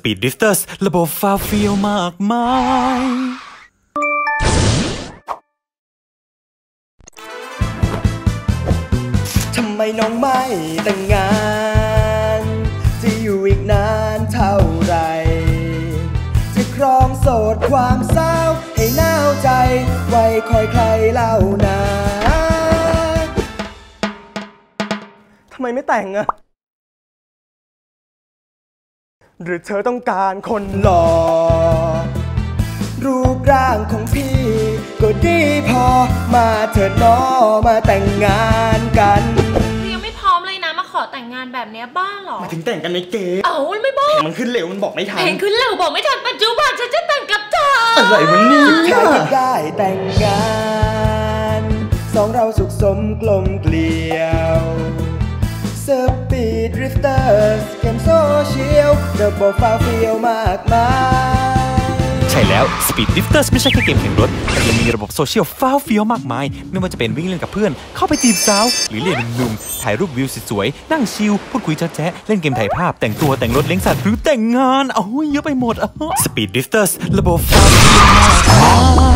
Speed Drifters ระบบฟาเฟียวมากมายทำไมน้องไม่แต่งงาน จะอยู่อีกนานเท่าไหรจะครองโสดความเศร้า ให้หนาวใจ ไว้คอยใครเล่านาทำไมไม่แต่งอะ หรือเธอต้องการคนหล่อ รูปร่างของพี่ ก็ดีพอ มาเถิดน้อมาแต่งงานกันยังไม่พร้อมเลยนะมาขอแต่งงานแบบเนี้ยบ้าเหรอถึงแต่งกันในเกมเอ้าไม่บอก มันขึ้นเร็วมันบอกไม่ทันเพลงขึ้นเร็วบอกไม่ทันปัจจุบันฉันจะแต่งกับเธออะไรวะนี่แค่อยากได้แต่งงาน สองเราสุขสมกลมเกลียว Speed Drifters เกมโซเชียล ระบบฟ้าวเฟี้ยวมากมายใช่แล้ว Speed Drifters ไม่ใช่แค่เกมแข่งรถ แต่ยังมีระบบโซเชียลฟ้าวเฟี้ยวมากมาย ไม่ว่าจะเป็นวิ่งเล่นกับเพื่อน เข้าไปจีบสาว หรือเหล่หนุ่มๆถ่ายรูปวิวสวยๆนั่ง chill พูดคุยแจ๊ะเล่นเกมถ่ายภาพ แต่งตัวแต่งรถเลี้ยงสัตว์หรือแต่งงาน เอาเยอะไปหมดอะ Speed Drifters ระบบฟ้าวเฟี้ยวมากมาย